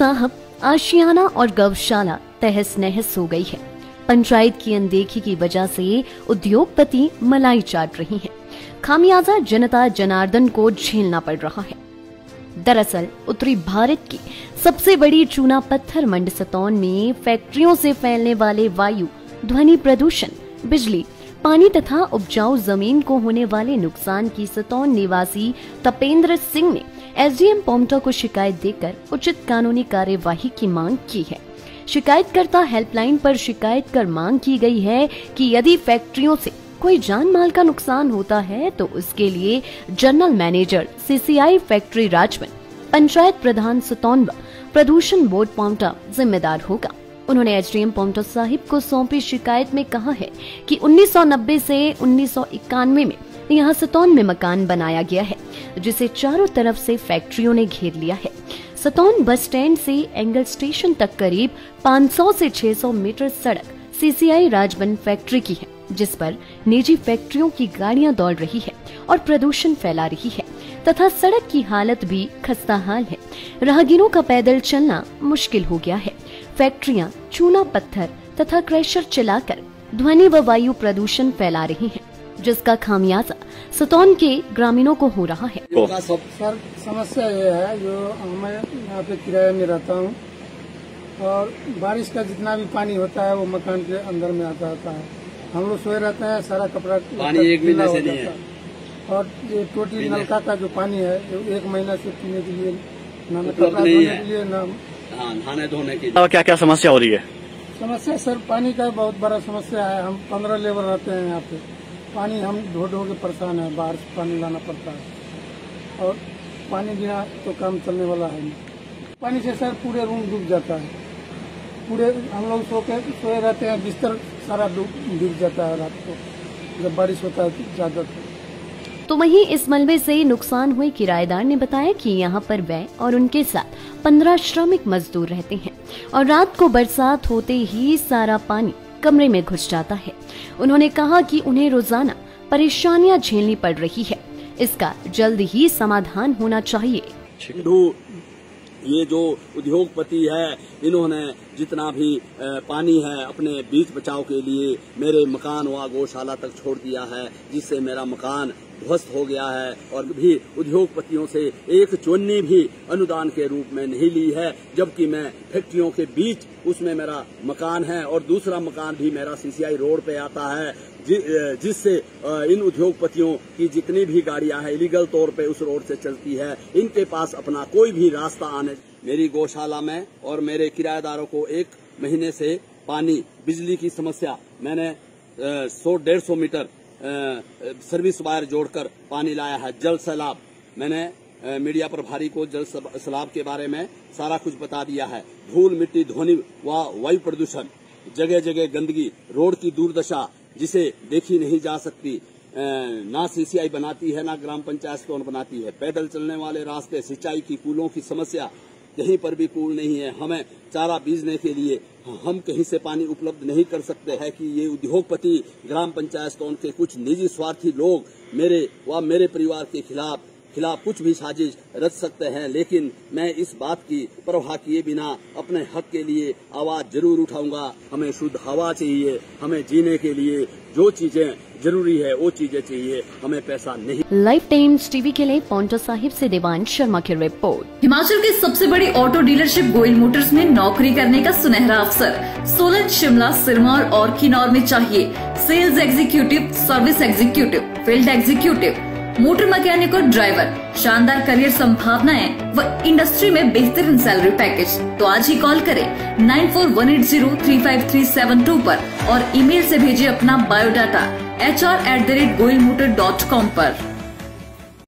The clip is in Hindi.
साहब, आशियाना और गौशाला तहस नहस हो गई है पंचायत की अनदेखी की वजह से उद्योगपति मलाई चाट रही हैं। खामियाजा जनता जनार्दन को झेलना पड़ रहा है दरअसल, उत्तरी भारत की सबसे बड़ी चूना पत्थर मंड सतौन में फैक्ट्रियों से फैलने वाले वायु, ध्वनि प्रदूषण, बिजली पानी तथा उपजाऊ ज़मीन को होने वाले नुकसान की सतौन निवासी तपेंद्र सिंह ने एसडीएम पोमटा को शिकायत देकर उचित कानूनी कार्यवाही की मांग की है। शिकायतकर्ता हेल्पलाइन पर शिकायत कर मांग की गई है कि यदि फैक्ट्रियों से कोई जान माल का नुकसान होता है तो उसके लिए general manager, CCI factory Rajban panchayat प्रधान सतौन प्रदूषण बोर्ड पाउंटा जिम्मेदार होगा। उन्होंने एसडीएम पोमटा साहिब को सौंपी शिकायत में कहा है कि 1990 से उन्नीस सौ इक्यानवे में यहाँ सतौन में मकान बनाया गया है, जिसे चारों तरफ़ से फैक्ट्रियों ने घेर लिया है। सतौन बस स्टैंड से एंगल स्टेशन तक करीब 500 से 600 मीटर सड़क सीसीआई राजबन फैक्ट्री की है, जिस पर निजी फैक्ट्रियों की गाड़ियाँ दौड़ रही है और प्रदूषण फैला रही है। तथा सड़क की हालत भी खस्ता हाल है। राहगीरों का पैदल चलना मुश्किल हो गया है। फैक्ट्रियाँ चूना पत्थर तथा क्रैशर चलाकर ध्वनि व वायु प्रदूषण फैला रही हैं, जिसका खामियाजा सतौन के ग्रामीणों को हो रहा है। सर समस्या ये है जो मैं यहाँ पे किराए में रहता हूँ और बारिश का जितना भी पानी होता है वो मकान के अंदर में आता रहता है। हम लोग सोए रहते हैं सारा कपड़ा पानी एक से नहीं जाता और ये टोटी नलका का जो पानी है जो एक महीना से पीने के लिए न उपलब्ध नहीं है। के लिए न हाँ नहाने धोने की क्या क्या समस्या हो रही है? समस्या सर पानी का बहुत बड़ा समस्या है। हम पंद्रह लेबर रहते हैं यहाँ पे। पानी हम ढो ढो के परेशान है। बाहर से पानी लाना पड़ता है। और पानी बिना तो काम चलने वाला है नहीं। पानी से सर पूरे रूम डूब जाता है। पूरे हम लोग सो के सोए रहते हैं बिस्तर सारा डूब डूब जाता है रात को। जब बारिश होता है तो ज़्यादा तो तो वहीं इस मलबे से नुकसान हुए किराएदार ने बताया कि यहाँ पर वह और उनके साथ पंद्रह श्रमिक मजदूर रहते हैं और रात को बरसात होते ही सारा पानी कमरे में घुस जाता है। उन्होंने कहा कि उन्हें रोज़ाना परेशानियाँ झेलनी पड़ रही है। इसका जल्द ही समाधान होना चाहिए। ये जो उद्योगपति है, इन्होंने जितना भी पानी है अपने बीच बचाव के लिए मेरे मकान व गौशाला तक छोड़ दिया है, जिससे मेरा मकान ध्वस्त हो गया है और भी उद्योगपतियों से एक चुन्नी भी अनुदान के रूप में नहीं ली है जबकि मैं फैक्ट्रियों के बीच उसमें मेरा मकान है और दूसरा मकान भी मेरा सीसीआई रोड पे आता है जि, जिससे इन उद्योगपतियों की जितनी भी गाड़ियाँ हैं इलीगल तौर पे उस रोड से चलती है। इनके पास अपना कोई भी रास्ता आने मेरी गौशाला में और मेरे किराएदारों को एक महीने से पानी बिजली की समस्या मैंने सौ डेढ़ सौ मीटर सर्विस वायर जोड़कर पानी लाया है, जल सैलाब। मैंने मीडिया प्रभारी को जल सैलाब के बारे में सारा कुछ बता दिया है। धूल, मिट्टी, ध्वनि व वायु प्रदूषण। जगह जगह गंदगी, रोड की दुर्दशा, जिसे देखी नहीं जा सकती। ना सीसीआई बनाती है, ना ग्राम पंचायत कौन बनाती है। पैदल चलने वाले रास्ते, सिंचाई की कूलों की समस्या कहीं पर भी कूल नहीं है। हमें चारा बीजने के लिए हम कहीं से पानी उपलब्ध नहीं कर सकते हैं कि ये उद्योगपति, ग्राम पंचायत कौन के कुछ निजी स्वार्थी लोग मेरे व मेरे परिवार के खिलाफ खिलाफ कुछ भी साजिश रच सकते हैं लेकिन मैं इस बात की परवाह किए बिना अपने हक के लिए आवाज़ ज़रूर उठाऊँगा। हमें शुद्ध हवा चाहिए हमें जीने के लिए जो चीज़ें ज़रूरी है वो चीज़ें चाहिए। हमें पैसा नहीं। लाइफ टाइम्स टीवी के लिए पौंटा साहिब से देवान शर्मा की रिपोर्ट। हिमाचल के सबसे बड़ी ऑटो डीलरशिप गोयल मोटर्स में नौकरी करने का सुनहरा अवसर। सोलन शिमला सिरमौर और किन्नौर में चाहिए। Sales executive service executive field executive. Motor mechanic और ड्राइवर, शानदार करियर संभावनाएँ व इंडस्ट्री में बेहतरीन सैलरी पैकेज। तो आज ही कॉल करें nine four one eight zero three five three seven two आरोप और ईमेल से भेजिए अपना biodata H R at the rate Goyal motor dot com आरोप